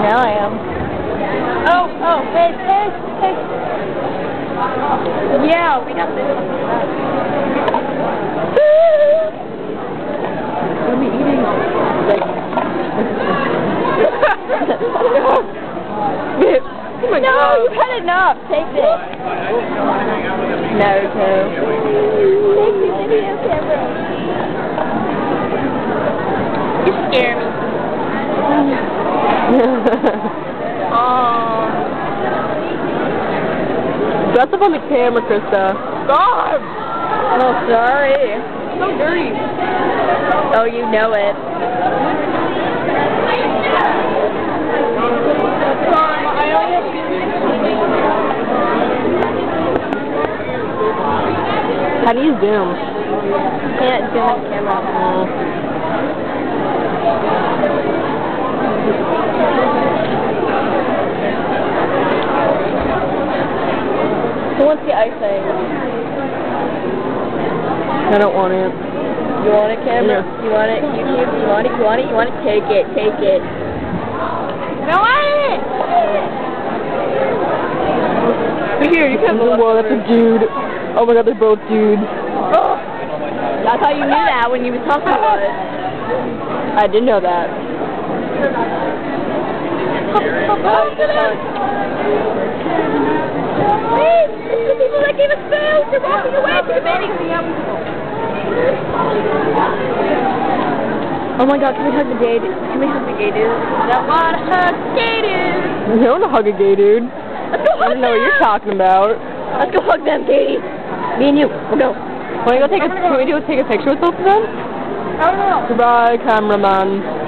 Now I am. Oh, oh, hey, hey, hey. Yeah, we got this. What are we eating? oh no, god. you've had enough. Take this. Naruto. Take the video camera. You scare me. Oh. That's up on the camera, Krista. God! Oh, sorry. So dirty. Oh, you know it. How do you zoom? Can't zoom on camera. Wants the icing? I don't want it. You want it, camera? Yeah. You want it, YouTube? You want it? You want it? You want it? Take it. Take it. I want it! Here, you can Whoa, that's a dude. Oh my god, they're both dudes. Oh. I thought you knew that when you were talking about it. I didn't know that. Oh my god, can we hug the gay dude? Can we hug the gay dude? I want to hug gay dude! You don't want to hug a gay dude. Let's go I don't know what you're talking about. Let's go hug them, Katie! Me and you, we'll go. Want to go take a, can we go take a picture with both of them? I don't know. Goodbye, cameraman.